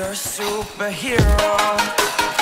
a superhero.